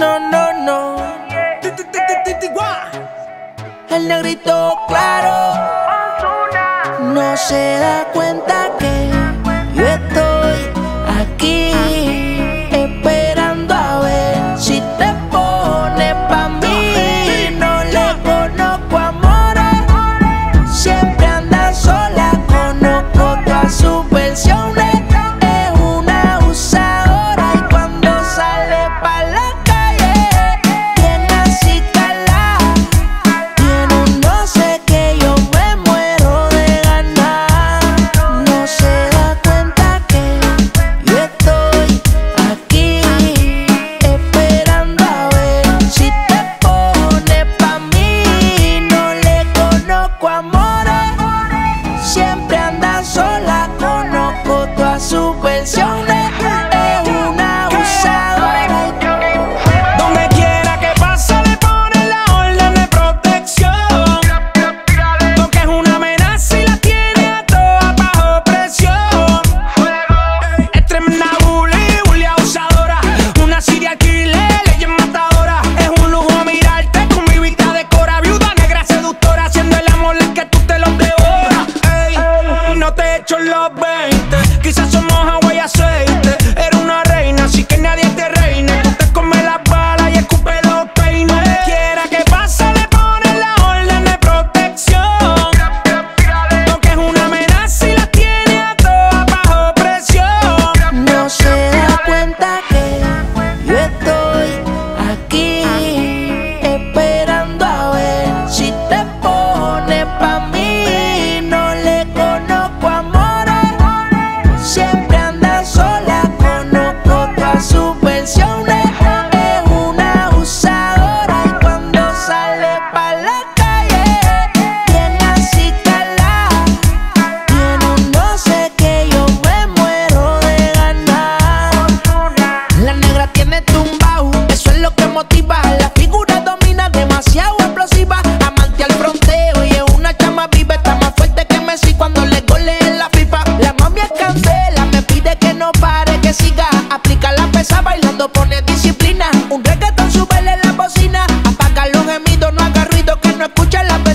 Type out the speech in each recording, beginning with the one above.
no, no, no. El negrito claro no se da cuenta.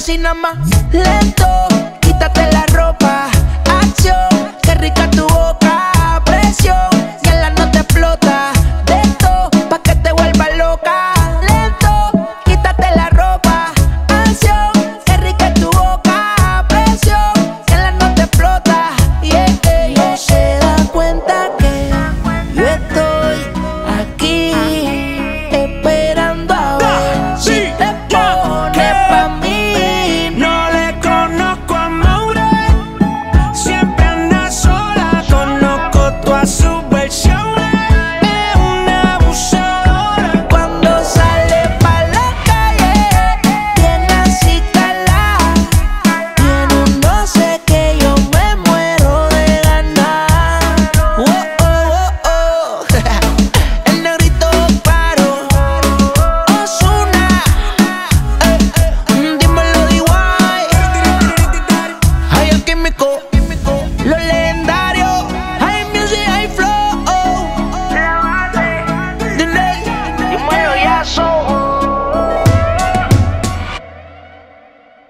así nada más. Lento.